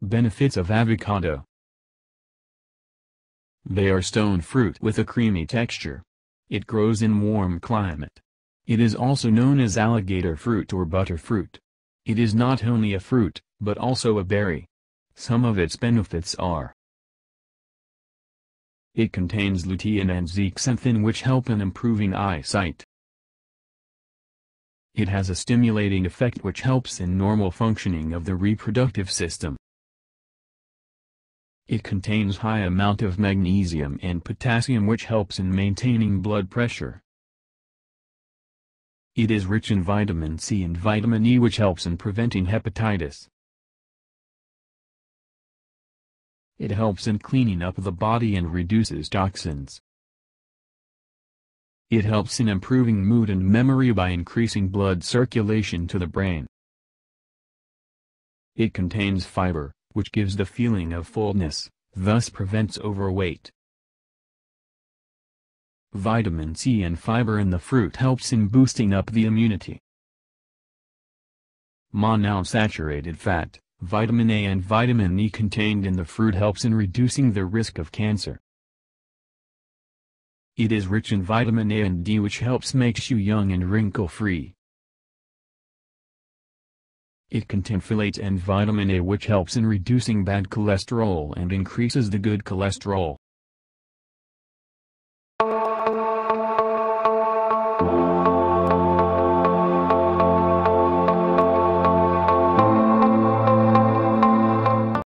Benefits of avocado They are stone fruit with a creamy texture. It grows in warm climate. It is also known as alligator fruit or butter fruit. It is not only a fruit, but also a berry. Some of its benefits are It contains lutein and zeaxanthin which help in improving eyesight. It has a stimulating effect which helps in normal functioning of the reproductive system. It contains high amount of magnesium and potassium which helps in maintaining blood pressure. It is rich in vitamin C and vitamin E which helps in preventing hepatitis. It helps in cleaning up the body and reduces toxins. It helps in improving mood and memory by increasing blood circulation to the brain. It contains fiber, which gives the feeling of fullness, thus prevents overweight. Vitamin C and fiber in the fruit helps in boosting up the immunity. Monounsaturated fat, Vitamin A and vitamin E contained in the fruit helps in reducing the risk of cancer. It is rich in vitamin A and D which helps makes you young and wrinkle-free. It contains folate and vitamin A which helps in reducing bad cholesterol and increases the good cholesterol.